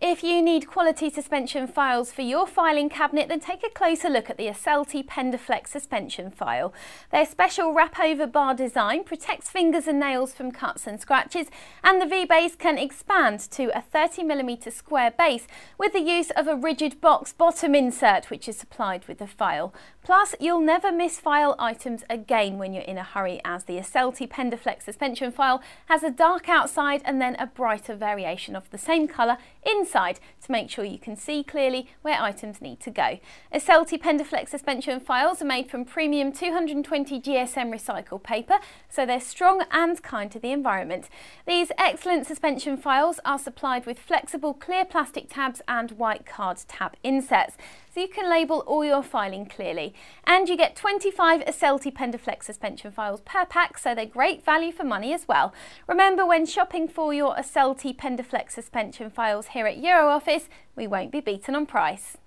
If you need quality suspension files for your filing cabinet, then take a closer look at the Esselte Pendaflex suspension file. Their special wrap-over bar design protects fingers and nails from cuts and scratches, and the V-base can expand to a 30mm square base with the use of a rigid box bottom insert which is supplied with the file. Plus, you'll never misfile items again when you're in a hurry as the Esselte Pendaflex suspension file has a dark outside and then a brighter variation of the same colour inside inside to make sure you can see clearly where items need to go. Esselte Pendaflex suspension files are made from premium 220 GSM recycled paper, so they're strong and kind to the environment. These excellent suspension files are supplied with flexible clear plastic tabs and white card tab insets so you can label all your filing clearly. And you get 25 Esselte Pendaflex suspension files per pack, so they're great value for money as well. Remember, when shopping for your Esselte Pendaflex suspension files here at Euroffice, we won't be beaten on price.